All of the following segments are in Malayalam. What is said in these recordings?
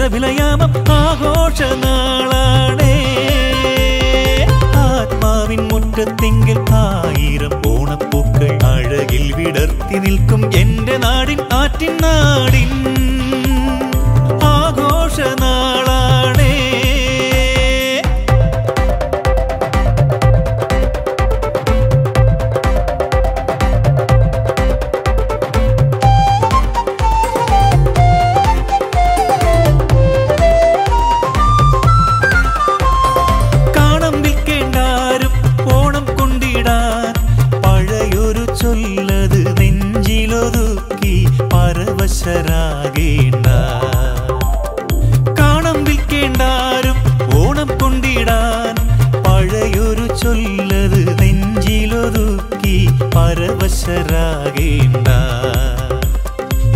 സുരവിലയാമം ആഘോഷനാളാണേ ആത്മാവിൻ മുറ്റത്തെങ്കിൽ ആയിരം ഓണപ്പൂക്കൾ അഴകിൽ വിടർത്തി നിൽക്കും എന്റെ നാടിൻ ആറ്റിൻ നാടിൻ മനസ്സിലൊതുക്കി പരവശരാകേണ്ട. കാണം വിൽക്കേണ്ടാരും ഓണം കൊണ്ടിടാൻ പഴയൊരു ചൊല്ലത് നെഞ്ചിലൊതുക്കി പരവശരാകേണ്ട.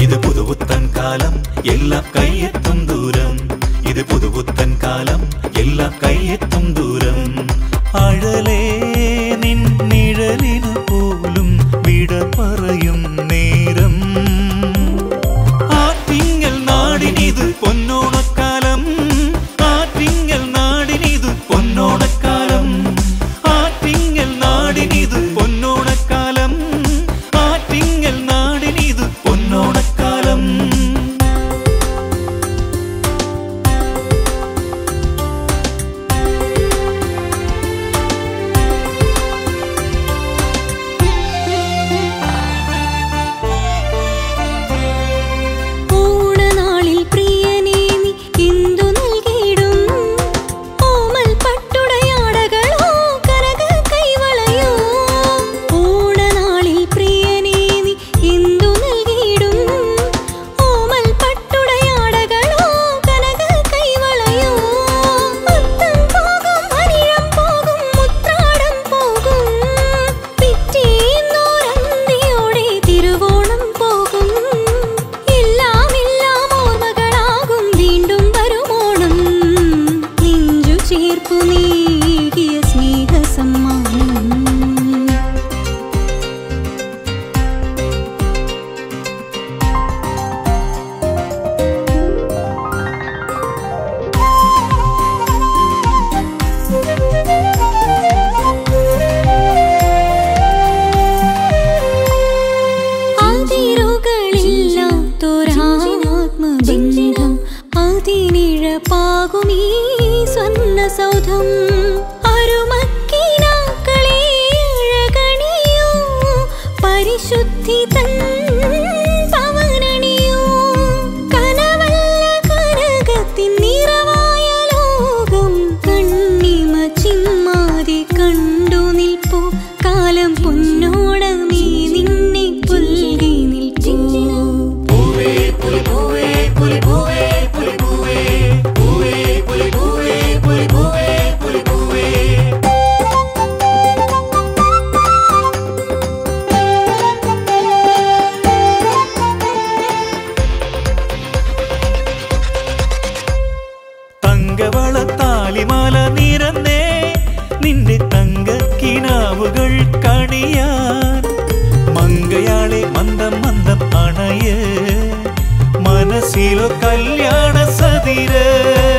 ഇത് പുതുപുത്തൻ കാലം എല്ലാം കയ്യെത്തും ദൂരം. ഇത് പുതുപുത്തൻ കാലം എല്ലാം കയ്യെത്തും ദൂരം sâu thâm. அணையார். மங்கையாளே மந்தம் மந்தம் அணைய. மனசிலோ கல்யாண சதிரே.